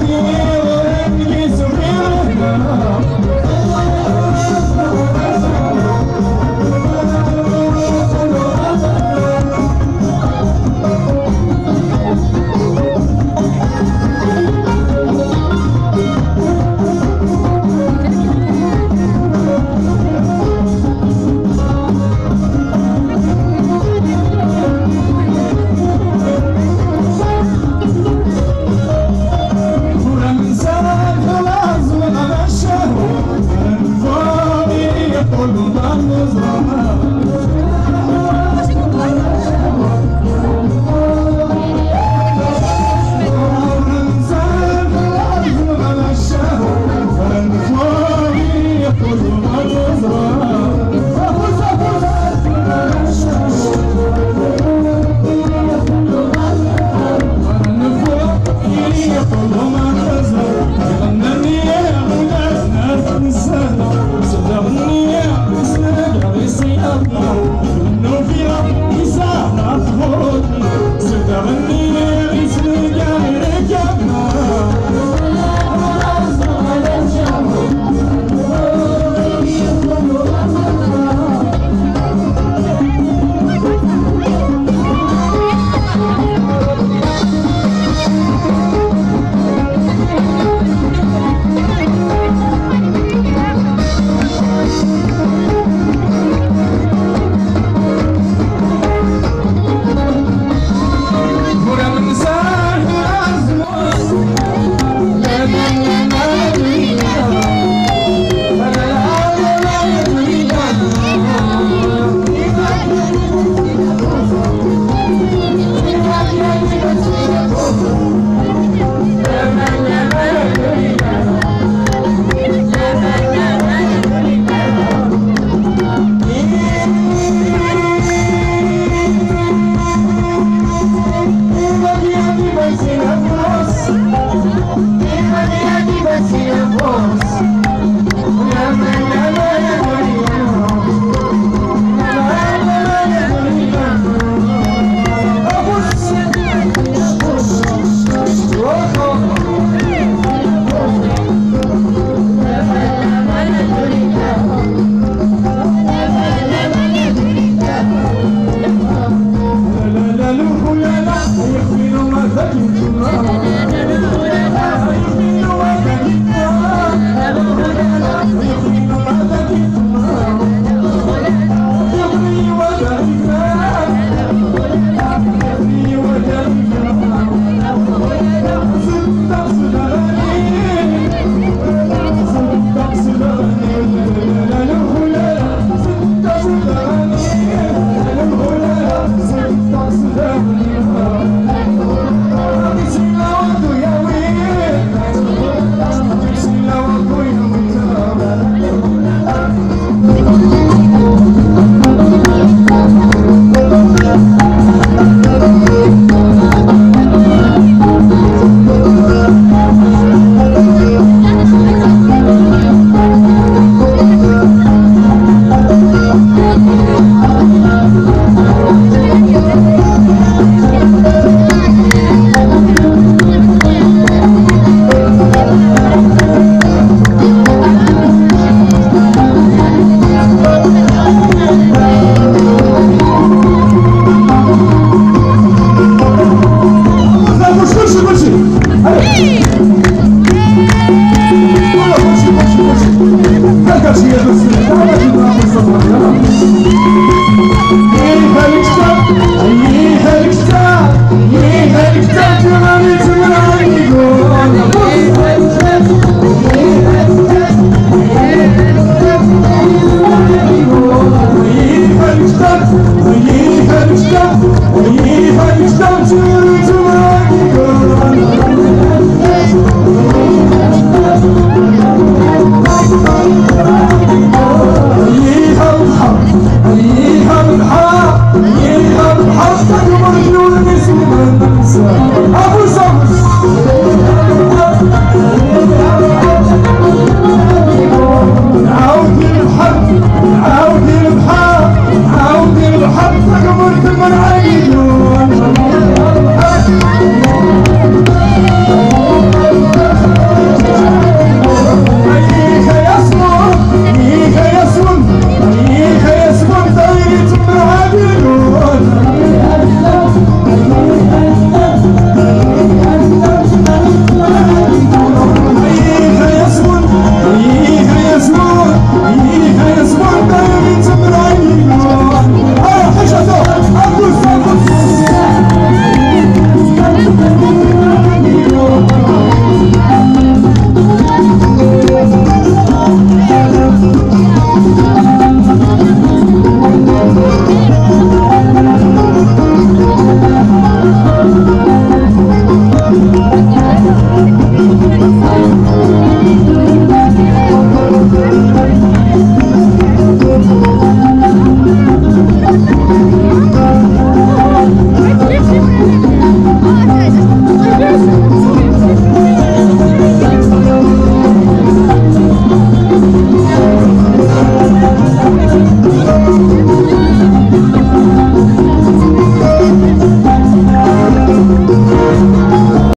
Thank you. Hallelujah, Hallelujah, stand, und jeder stand,